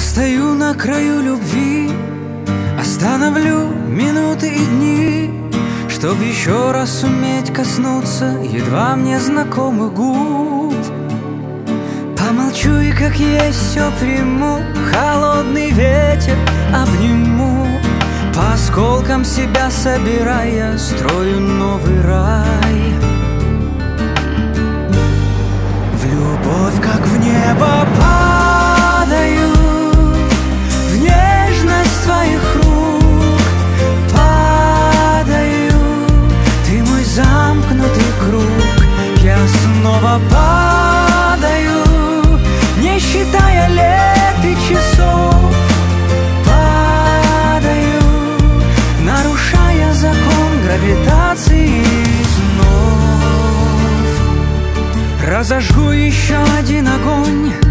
Постою на краю любви Остановлю минуты и дни Чтоб еще раз уметь коснуться Едва мне знакомых губ. Помолчу и как есть все приму Холодный ветер обниму. По осколкам себя собирая Строю новый Разожгу еще один огонь